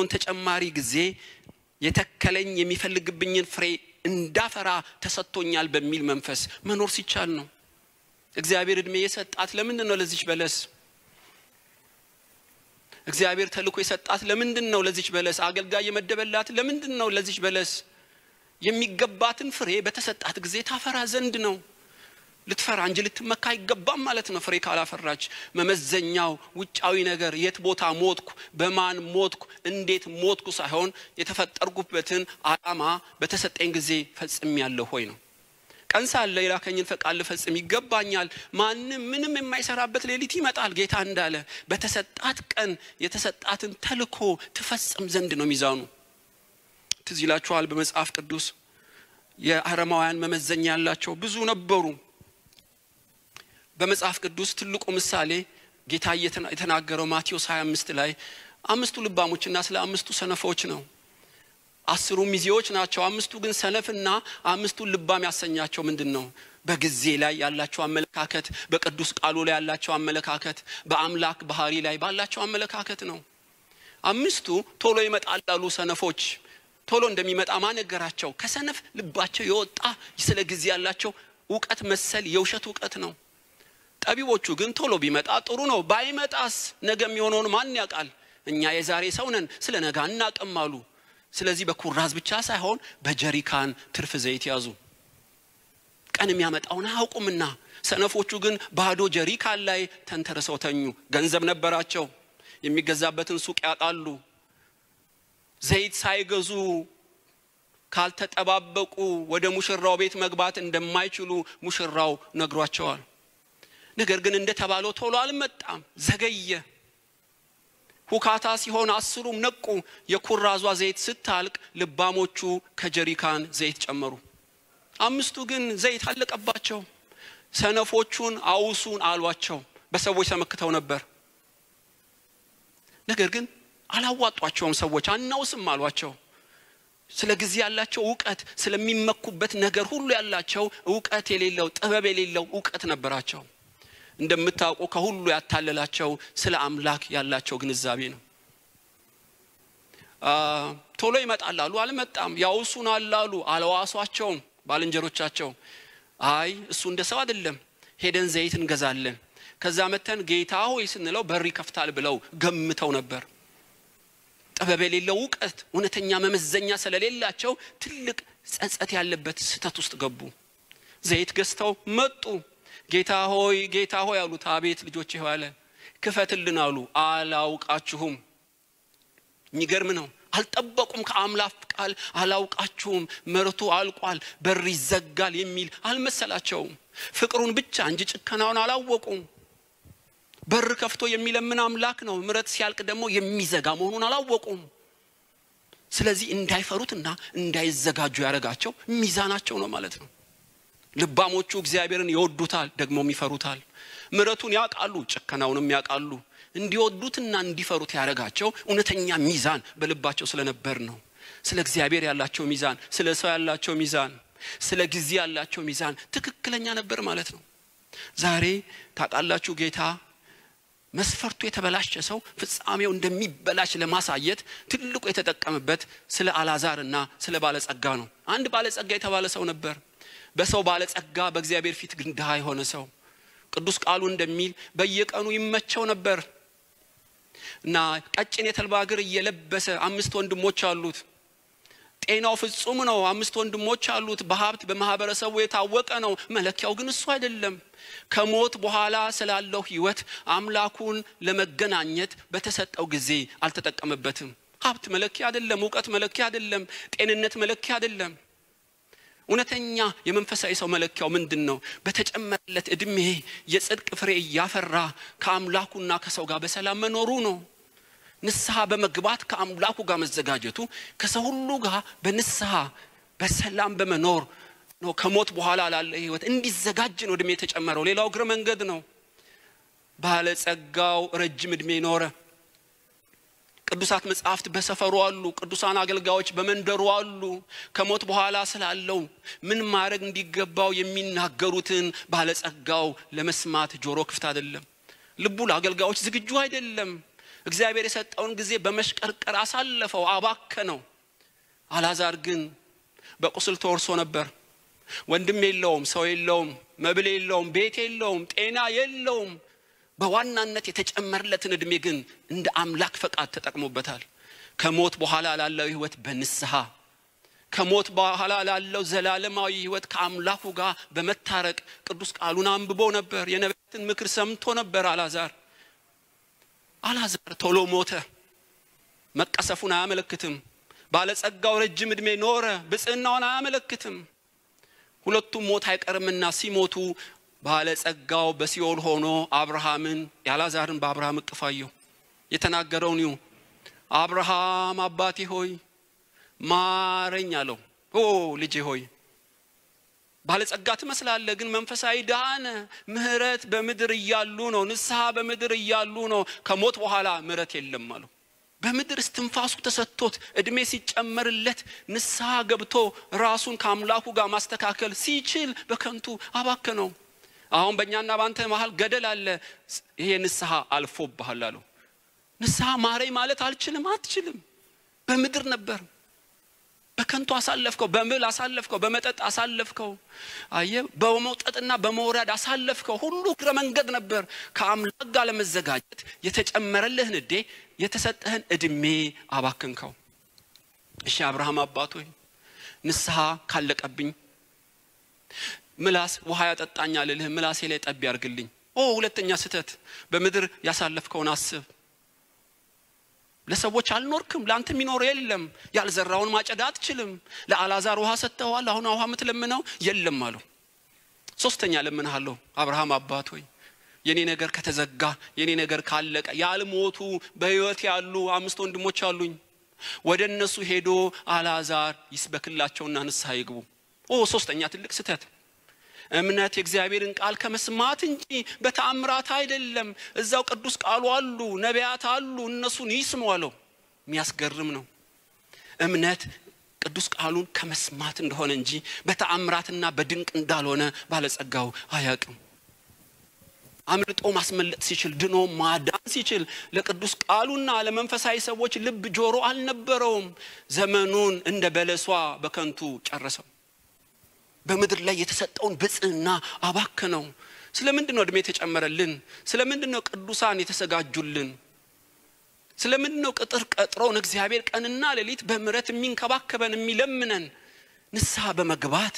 የሚሰጠውን ተጨማሪ ጊዜ የተከለኝ የሚፈልግብኝን ፍሬ እንዳፈራ ተሰጥቶኛል በሚል መንፈስ መኖር ሲቻል ነው። እግዚአብሔር እድሜ የሰጣት ለምንድን ነው? ለዚች በለስ እግዚአብሔር ተልኮ የሰጣት ለምንድን ነው? ለዚች በለስ አገልጋይ የመደበላት ለምንድን ነው? ለዚች በለስ የሚገባትን ፍሬ በተሰጣት ጊዜ ታፈራ ዘንድ ነው። ልትፈራ እንጂ ልትመካ አይገባም ማለት ነው። ፍሬ ካላፈራች መመዘኛው ውጫዊ ነገር የት ቦታ ሞትኩ፣ በማን ሞትኩ፣ እንዴት ሞትኩ ሳይሆን የተፈጠርኩበትን ዓላማ በተሰጠኝ ጊዜ ፈጽሜያለሁ ሆይ ነው። ቀን ሳለ የላከኝን ፈቃድ ልፈጽም ይገባኛል። ማንም ምንም የማይሰራበት ሌሊት ይመጣል። ጌታ እንዳለ በተሰጣት ቀን የተሰጣትን ተልኮ ትፈጽም ዘንድ ነው ሚዛኑ። ትዝ ይላችኋል በመጽሐፍ ቅዱስ የአረማውያን መመዘኛ ያላቸው ብዙ ነበሩ። በመጽሐፍ ቅዱስ ትልቁ ምሳሌ ጌታ የተናገረው ማቴዎስ 25 ላይ አምስቱ ልባሞችና ስለ አምስቱ ሰነፎች ነው። አስሩ ሚዜዎች ናቸው። አምስቱ ግን ሰነፍና አምስቱን ልባም ያሰኛቸው ምንድን ነው? በጊዜ ላይ ያላቸው አመለካከት፣ በቅዱስ ቃሉ ላይ ያላቸው አመለካከት፣ በአምላክ ባህሪ ላይ ባላቸው አመለካከት ነው። አምስቱ ቶሎ ይመጣላሉ ሰነፎች ቶሎ እንደሚመጣ ማነገራቸው ከሰነፍ ልባቸው የወጣ ስለ ጊዜ ያላቸው እውቀት መሰል የውሸት እውቀት ነው። ጠቢቦቹ ግን ቶሎ ቢመጣ ጥሩ ነው፣ ባይመጣስ ነገ የሚሆነውን ማን ያውቃል? እኛ የዛሬ ሰው ነን፣ ስለ ነገ አናቅም አሉ። ስለዚህ በኩራዝ ብቻ ሳይሆን በጀሪካን ትርፍ ዘይት ያዙ። ቀን የሚያመጣውን አያውቁምና። ሰነፎቹ ግን ባዶ ጀሪካን ላይ ተንተርሰው ተኙ። ገንዘብ ነበራቸው፣ የሚገዛበትን ሱቅ ያውቃሉ። ዘይት ሳይገዙ ካልተጠባበቁ ወደ ሙሽራው ቤት መግባት እንደማይችሉ ሙሽራው ነግሯቸዋል። ነገር ግን እንደተባለው ቶሎ አልመጣም፣ ዘገየ። ሁካታ ሲሆን አስሩም ነቁ። የኩራዟ ዘይት ስታልቅ ልባሞቹ ከጀሪካን ዘይት ጨመሩ። አምስቱ ግን ዘይት አለቀባቸው። ሰነፎቹን አውሱን አሏቸው። በሰዎች ተመክተው ነበር። ነገር ግን አላዋጧቸውም። ሰዎች አናውስም አሏቸው። ስለ ጊዜ ያላቸው እውቀት፣ ስለሚመኩበት ነገር ሁሉ ያላቸው እውቀት የሌለው ጥበብ የሌለው እውቀት ነበራቸው። እንደምታውቁ ከሁሉ ያታለላቸው ስለ አምላክ ያላቸው ግንዛቤ ነው። ቶሎ ይመጣል አሉ፣ አልመጣም። ያውሱን አላሉ፣ አለዋሷቸውም። ባልንጀሮቻቸው አይ እሱ እንደ ሰው አይደለም፣ ሄደን ዘይት እንገዛለን፣ ከዛ መተን ጌታ ሆይ ስንለው በር ይከፍታል ብለው ገምተው ነበር። ጥበብ የሌለው እውቀት፣ እውነተኛ መመዘኛ ስለሌላቸው ትልቅ ጸጸት ያለበት ስህተት ውስጥ ገቡ። ዘይት ገዝተው መጡ። ጌታ ሆይ ጌታ ሆይ አሉት። አቤት ልጆች አለ። ክፈትልን አሉ። አላውቃችሁም። የሚገርም ነው። አልጠበቁም። ከአምላክ ቃል አላውቃችሁም፣ መርቱ አልቋል፣ በር ይዘጋል የሚል አልመሰላቸውም። ፍቅሩን ብቻ እንጂ ጭከናውን አላወቁም። በር ከፍቶ የሚለምን አምላክ ነው። ምረት ሲያልቅ ደግሞ የሚዘጋ መሆኑን አላወቁም። ስለዚህ እንዳይፈሩትና እንዳይዘጋጁ ያደረጋቸው ሚዛናቸው ነው ማለት ነው። ልባሞቹ እግዚአብሔርን ይወዱታል፣ ደግሞም ይፈሩታል። ምረቱን ያውቃሉ፣ ጭከናውንም ያውቃሉ። እንዲወዱትና እንዲፈሩት ያደረጋቸው እውነተኛ ሚዛን በልባቸው ስለነበር ነው። ስለ እግዚአብሔር ያላቸው ሚዛን፣ ስለ ሰው ያላቸው ሚዛን፣ ስለ ጊዜ ያላቸው ሚዛን ትክክለኛ ነበር ማለት ነው። ዛሬ ታውቃላችሁ ጌታ መስፈርቱ የተበላሸ ሰው ፍጻሜው እንደሚበላሽ ለማሳየት ትልቁ የተጠቀመበት ስለ አላዛርና ስለ ባለጸጋ ነው። አንድ ባለጸጋ የተባለ ሰው ነበር። በሰው ባለጸጋ በእግዚአብሔር ፊት ግን ድሃ የሆነ ሰው ቅዱስ ቃሉ እንደሚል በየቀኑ ይመቸው ነበር እና ቀጭን የተልባ እግር እየለበሰ አምስት ወንድሞች አሉት። ጤናው ፍጹም ነው። አምስት ወንድሞች አሉት። በሀብት በማህበረሰቡ የታወቀ ነው። መለኪያው ግን እሱ አይደለም። ከሞት በኋላ ስላለው ሕይወት አምላኩን ለመገናኘት በተሰጠው ጊዜ አልተጠቀመበትም። ሀብት መለኪያ አይደለም። እውቀት መለኪያ አይደለም። ጤንነት መለኪያ አይደለም። እውነተኛ የመንፈሳዊ ሰው መለኪያው ምንድን ነው? በተጨመረለት እድሜ የጽድቅ ፍሬ እያፈራ ከአምላኩና ከሰው ጋር በሰላም መኖሩ ነው። ንስሐ በመግባት ከአምላኩ ጋር መዘጋጀቱ ከሰው ሁሉ ጋር በንስሐ በሰላም በመኖር ነው። ከሞት በኋላ ላለ ህይወት እንዲዘጋጅ ነው እድሜ የተጨመረው። ሌላው እግረ መንገድ ነው። ባለጸጋው ረጅም እድሜ ኖረ። ቅዱሳት መጽሐፍት በሰፈሩ አሉ። ቅዱሳን አገልጋዮች በመንደሩ አሉ። ከሞት በኋላ ስላለው ምን ማድረግ እንዲገባው የሚናገሩትን ባለጸጋው ለመስማት ጆሮ ክፍት አይደለም። ልቡ ለአገልጋዮች ዝግጁ አይደለም። እግዚአብሔር የሰጠውን ጊዜ በመሽቀርቀር አሳለፈው፣ አባከነው። አልዓዛር ግን በቁስል ተወርሶ ነበር። ወንድም የለውም፣ ሰው የለውም፣ መብል የለውም፣ ቤት የለውም፣ ጤና የለውም። በዋናነት የተጨመረለትን ዕድሜ ግን እንደ አምላክ ፈቃድ ተጠቅሞበታል። ከሞት በኋላ ላለው ሕይወት በንስሐ ከሞት በኋላ ላለው ዘላለማዊ ሕይወት ከአምላኩ ጋር በመታረቅ ቅዱስ ቃሉን አንብቦ ነበር። የነቢያትን ምክር ሰምቶ ነበር። አልዓዛር አልዓዛር ቶሎ ሞተ። መቀሰፉን አያመለክትም። ባለጸጋው ረጅም ዕድሜ ኖረ። ብጽዕናውን አያመለክትም። ሁለቱም ሞት አይቀርምና ሲሞቱ ባለጸጋው በሲኦል ሆኖ አብርሃምን የአልዓዛርን በአብርሃም እቅፍ አየው። የተናገረውን ይሁ አብርሃም አባቴ ሆይ ማረኝ አለው። ኦ ልጄ ሆይ ባለጸጋ ትመስላለህ፣ ግን መንፈሳዊ ድሃ ነህ። ምሕረት በምድር እያሉ ነው፣ ንስሐ በምድር እያሉ ነው። ከሞት በኋላ ምሕረት የለም አለው። በምድር እስትንፋሱ ተሰጥቶት እድሜ ሲጨመርለት ንስሐ ገብቶ ራሱን ከአምላኩ ጋር ማስተካከል ሲችል በከንቱ አባከነው። አሁን በእኛና በአንተ መሀል ገደል አለ። ይሄ ንስሐ አልፎብሃል አለው። ንስሐ ማረኝ ማለት አልችልም፣ አትችልም። በምድር ነበር በከንቱ አሳለፍከው፣ በምል አሳለፍከው፣ በመጠጥ አሳለፍከው። አየ በመውጠጥና በመውረድ አሳለፍከው። ሁሉ እግረ መንገድ ነበር። ከአምላክ ጋር ለመዘጋጀት የተጨመረልህን እዴ የተሰጠህን እድሜ አባክንከው። እሺ አብርሃም ሆይ ንስሐ ካለቀብኝ ምላስ ውሃ ያጠጣኛ ልልህ ምላሴ ላይ ጠብ ያርግልኝ። ኦ ሁለተኛ ስህተት በምድር ያሳለፍከውን አስብ። ለሰዎች አልኖርክም። ለአንተ የሚኖር የለም። ያልዘራውን ማጨድ አትችልም። ለአልዓዛር ውሃ ሰጥተዋል። አሁን ውሃ የምትለምነው የለም አለው። ሶስተኛ ለምንሃለሁ አብርሃም አባት ሆይ የኔ ነገር ከተዘጋ የኔ ነገር ካለቀ ያልሞቱ በሕይወት ያሉ አምስት ወንድሞች አሉኝ። ወደ እነሱ ሄዶ አልዓዛር ይስበክላቸውና ንስሐ ይግቡ። ኦ ሶስተኛ ትልቅ ስህተት እምነት የእግዚአብሔርን ቃል ከመስማት እንጂ በተአምራት አይደለም። እዛው ቅዱስ ቃሉ አሉ፣ ነቢያት አሉ፣ እነሱን ይስሙ አለው። የሚያስገርም ነው። እምነት ቅዱስ ቃሉን ከመስማት እንደሆነ እንጂ በተአምራትና በድንቅ እንዳልሆነ ባለጸጋው አያውቅም። አምልጦ ማስመለጥ ሲችል ድኖ ማዳን ሲችል ለቅዱስ ቃሉና ለመንፈሳዊ ሰዎች ልብ ጆሮ አልነበረውም። ዘመኑን እንደ በለሷ በከንቱ ጨረሰው። በምድር ላይ የተሰጠውን ብጽዕና አባከነው። ስለ ምንድን ነው እድሜ የተጨመረልን? ስለ ምንድን ነው ቅዱሳን የተዘጋጁልን? ስለ ምንድን ነው ቅጥር ቀጥሮን እግዚአብሔር ቀንና ሌሊት በምሕረት የሚንከባከበን የሚለምነን? ንስሐ በመግባት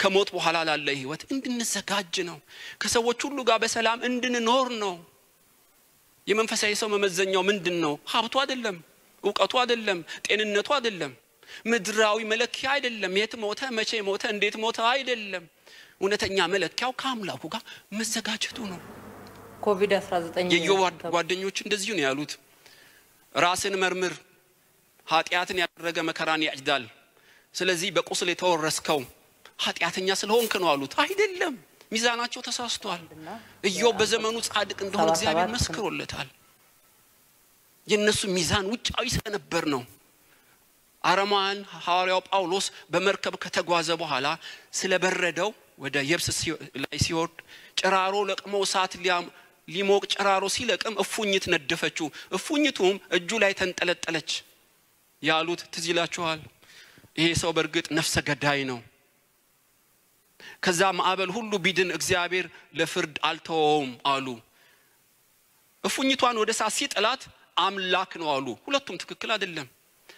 ከሞት በኋላ ላለ ሕይወት እንድንዘጋጅ ነው። ከሰዎች ሁሉ ጋር በሰላም እንድንኖር ነው። የመንፈሳዊ ሰው መመዘኛው ምንድን ነው? ሀብቱ አይደለም፣ እውቀቱ አይደለም፣ ጤንነቱ አይደለም ምድራዊ መለኪያ አይደለም። የት ሞተ፣ መቼ ሞተ፣ እንዴት ሞተ አይደለም። እውነተኛ መለኪያው ከአምላኩ ጋር መዘጋጀቱ ነው። ኮቪድ 19 የኢዮብ ጓደኞች እንደዚሁ ነው ያሉት። ራስን መርምር፣ ኃጢአትን ያደረገ መከራን ያጭዳል። ስለዚህ በቁስል የተወረስከው ኃጢአተኛ ስለሆንክ ነው አሉት። አይደለም፣ ሚዛናቸው ተሳስቷል። ኢዮብ በዘመኑ ጻድቅ እንደሆነ እግዚአብሔር መስክሮለታል። የእነሱ ሚዛን ውጫዊ ስለነበር ነው። አረማውያን ሐዋርያው ጳውሎስ በመርከብ ከተጓዘ በኋላ ስለበረደው ወደ የብስ ላይ ሲወርድ ጭራሮ ለቅሞ እሳት ሊሞቅ ጭራሮ ሲለቅም እፉኝት ነደፈችው፣ እፉኝቱም እጁ ላይ ተንጠለጠለች ያሉት ትዝ ይላችኋል። ይሄ ሰው በእርግጥ ነፍሰ ገዳይ ነው። ከዛ ማዕበል ሁሉ ቢድን እግዚአብሔር ለፍርድ አልተወውም አሉ። እፉኝቷን ወደ እሳት ሲጥላት አምላክ ነው አሉ። ሁለቱም ትክክል አይደለም።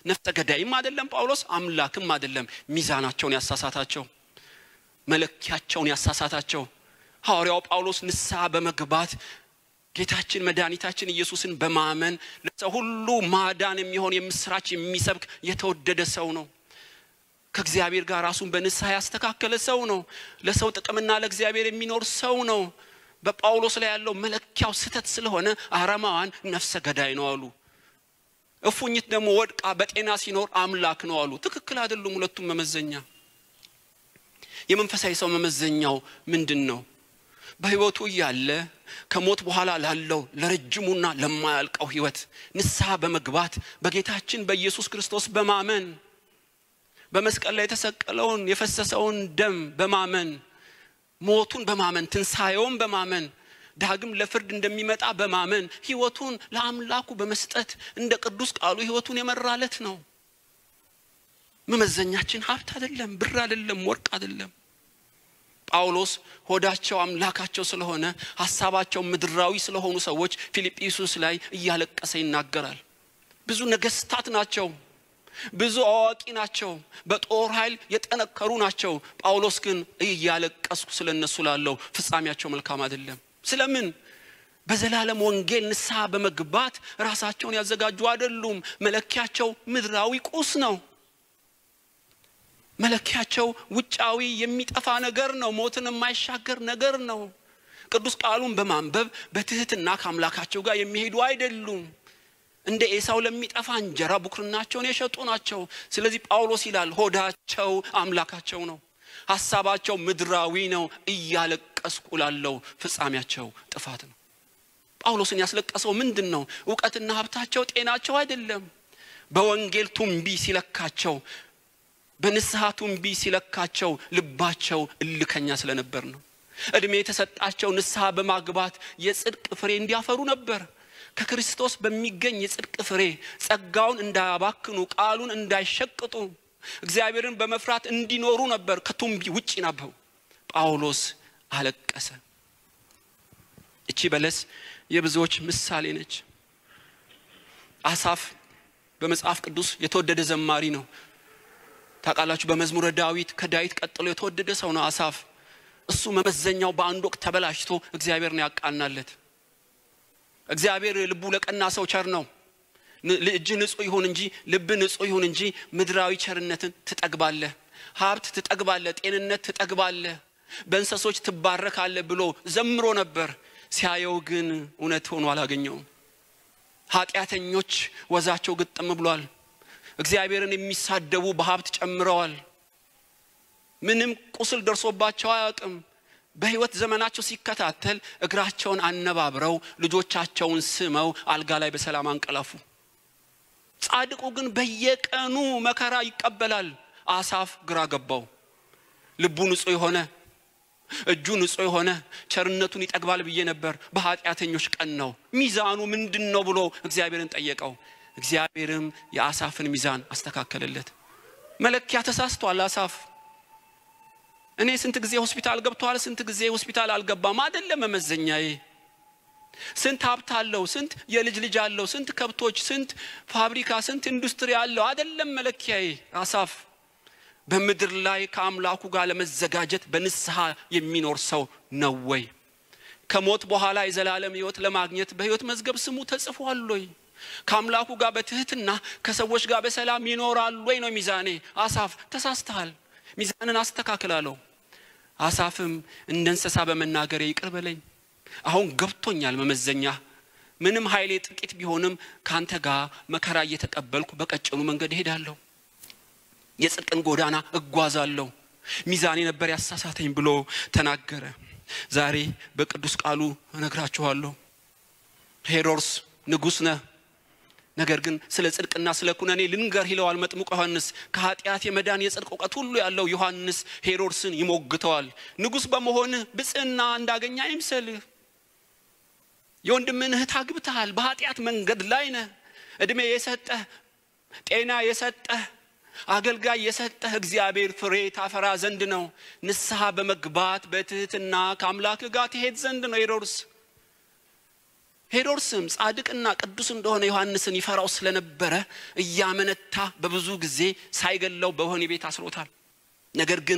ነፍሰ ገዳይም አይደለም ጳውሎስ፣ አምላክም አይደለም። ሚዛናቸውን ያሳሳታቸው፣ መለኪያቸውን ያሳሳታቸው ሐዋርያው ጳውሎስ ንስሐ በመግባት ጌታችን መድኃኒታችን ኢየሱስን በማመን ለሰው ሁሉ ማዳን የሚሆን የምስራች የሚሰብክ የተወደደ ሰው ነው። ከእግዚአብሔር ጋር ራሱን በንስሐ ያስተካከለ ሰው ነው። ለሰው ጥቅምና ለእግዚአብሔር የሚኖር ሰው ነው። በጳውሎስ ላይ ያለው መለኪያው ስህተት ስለሆነ አረማውያን ነፍሰ ገዳይ ነው አሉ። እፉኝት ደግሞ ወድቃ በጤና ሲኖር አምላክ ነው አሉ። ትክክል አይደሉም ሁለቱም መመዘኛ። የመንፈሳዊ ሰው መመዘኛው ምንድን ነው? በሕይወቱ እያለ ከሞት በኋላ ላለው ለረጅሙና ለማያልቀው ሕይወት ንስሐ በመግባት በጌታችን በኢየሱስ ክርስቶስ በማመን በመስቀል ላይ የተሰቀለውን የፈሰሰውን ደም በማመን ሞቱን በማመን ትንሣኤውን በማመን ዳግም ለፍርድ እንደሚመጣ በማመን ህይወቱን ለአምላኩ በመስጠት እንደ ቅዱስ ቃሉ ህይወቱን የመራለት ነው። መመዘኛችን ሀብት አይደለም፣ ብር አይደለም፣ ወርቅ አይደለም። ጳውሎስ ሆዳቸው አምላካቸው ስለሆነ ሀሳባቸው ምድራዊ ስለሆኑ ሰዎች ፊልጵስዩስ ላይ እያለቀሰ ይናገራል። ብዙ ነገስታት ናቸው፣ ብዙ አዋቂ ናቸው፣ በጦር ኃይል የጠነከሩ ናቸው። ጳውሎስ ግን እያለቀስኩ ስለ እነሱ ላለው ፍጻሜያቸው መልካም አይደለም። ስለምን? በዘላለም ወንጌል ንስሐ በመግባት ራሳቸውን ያዘጋጁ አይደሉም። መለኪያቸው ምድራዊ ቁስ ነው። መለኪያቸው ውጫዊ የሚጠፋ ነገር ነው። ሞትን የማይሻገር ነገር ነው። ቅዱስ ቃሉን በማንበብ በትህትና ከአምላካቸው ጋር የሚሄዱ አይደሉም። እንደ ኤሳው ለሚጠፋ እንጀራ ብኩርናቸውን የሸጡ ናቸው። ስለዚህ ጳውሎስ ይላል ሆዳቸው አምላካቸው ነው፣ ሀሳባቸው ምድራዊ ነው። እያለቀስኩ ላለው ፍጻሜያቸው ጥፋት ነው። ጳውሎስን ያስለቀሰው ምንድን ነው? እውቀትና ሀብታቸው፣ ጤናቸው አይደለም። በወንጌል ቱንቢ ሲለካቸው በንስሐ ቱንቢ ሲለካቸው ልባቸው እልከኛ ስለነበር ነው። እድሜ የተሰጣቸው ንስሐ በማግባት የጽድቅ ፍሬ እንዲያፈሩ ነበር። ከክርስቶስ በሚገኝ የጽድቅ ፍሬ ጸጋውን እንዳያባክኑ፣ ቃሉን እንዳይሸቅጡ፣ እግዚአብሔርን በመፍራት እንዲኖሩ ነበር። ከቱንቢ ውጭ ነበሩ። ጳውሎስ አለቀሰ። እቺ በለስ የብዙዎች ምሳሌ ነች። አሳፍ በመጽሐፍ ቅዱስ የተወደደ ዘማሪ ነው። ታውቃላችሁ፣ በመዝሙረ ዳዊት ከዳዊት ቀጥሎ የተወደደ ሰው ነው አሳፍ። እሱ መመዘኛው በአንድ ወቅት ተበላሽቶ እግዚአብሔር ነው ያቃናለት። እግዚአብሔር ልቡ ለቀና ሰው ቸር ነው። እጅ ንጹሕ ይሁን እንጂ ልብ ንጹሕ ይሁን እንጂ ምድራዊ ቸርነትን ትጠግባለህ፣ ሀብት ትጠግባለህ፣ ጤንነት ትጠግባለህ፣ በእንሰሶች ትባረካለህ ብሎ ዘምሮ ነበር። ሲያየው ግን እውነት ሆኖ አላገኘውም። ኃጢአተኞች ወዛቸው ግጥም ብሏል። እግዚአብሔርን የሚሳደቡ በሀብት ጨምረዋል። ምንም ቁስል ደርሶባቸው አያውቅም። በሕይወት ዘመናቸው ሲከታተል እግራቸውን አነባብረው ልጆቻቸውን ስመው አልጋ ላይ በሰላም አንቀላፉ። ጻድቁ ግን በየቀኑ መከራ ይቀበላል። አሳፍ ግራ ገባው። ልቡ ንጹሕ የሆነ እጁ ንጹሕ የሆነ ቸርነቱን ይጠግባል ብዬ ነበር። በኃጢአተኞች ቀን ነው። ሚዛኑ ምንድን ነው ብሎ እግዚአብሔርን ጠየቀው። እግዚአብሔርም የአሳፍን ሚዛን አስተካከለለት። መለኪያ ተሳስቷል አሳፍ። እኔ ስንት ጊዜ ሆስፒታል ገብቷል፣ ስንት ጊዜ ሆስፒታል አልገባም አይደለም መመዘኛዬ። ስንት ሀብት አለው፣ ስንት የልጅ ልጅ አለው፣ ስንት ከብቶች፣ ስንት ፋብሪካ፣ ስንት ኢንዱስትሪ አለው አይደለም መለኪያዬ አሳፍ። በምድር ላይ ከአምላኩ ጋር ለመዘጋጀት በንስሐ የሚኖር ሰው ነው ወይ? ከሞት በኋላ የዘላለም ሕይወት ለማግኘት በሕይወት መዝገብ ስሙ ተጽፏል ወይ? ከአምላኩ ጋር በትህትና ከሰዎች ጋር በሰላም ይኖራል ወይ ነው ሚዛኔ። አሳፍ ተሳስተሃል፣ ሚዛንን አስተካክላለሁ። አሳፍም እንደ እንስሳ በመናገሬ ይቅር በለኝ፣ አሁን ገብቶኛል መመዘኛ። ምንም ኃይሌ ጥቂት ቢሆንም ከአንተ ጋር መከራ እየተቀበልኩ በቀጭኑ መንገድ እሄዳለሁ፣ የጽድቅን ጎዳና እጓዛለሁ። ሚዛኔ ነበር ያሳሳተኝ ብሎ ተናገረ። ዛሬ በቅዱስ ቃሉ እነግራችኋለሁ። ሄሮድስ ንጉሥ ነህ ነገር ግን ስለ ጽድቅና ስለ ኩነኔ ልንገር ይለዋል መጥምቁ ዮሐንስ። ከኃጢአት የመዳን የጽድቅ እውቀት ሁሉ ያለው ዮሐንስ ሄሮድስን ይሞግተዋል። ንጉሥ በመሆንህ ብጽዕና እንዳገኘ አይምሰልህ። የወንድምህን እህት አግብተሃል። በኃጢአት መንገድ ላይ ነህ። ዕድሜ የሰጠህ ጤና የሰጠህ አገልጋይ የሰጠህ እግዚአብሔር ፍሬ ታፈራ ዘንድ ነው። ንስሐ በመግባት በትህትና ከአምላክ ጋር ትሄድ ዘንድ ነው ሄሮድስ ሄሮድስም ጻድቅና ቅዱስ እንደሆነ ዮሐንስን ይፈራው ስለነበረ እያመነታ በብዙ ጊዜ ሳይገለው በወህኒ ቤት አስሮታል። ነገር ግን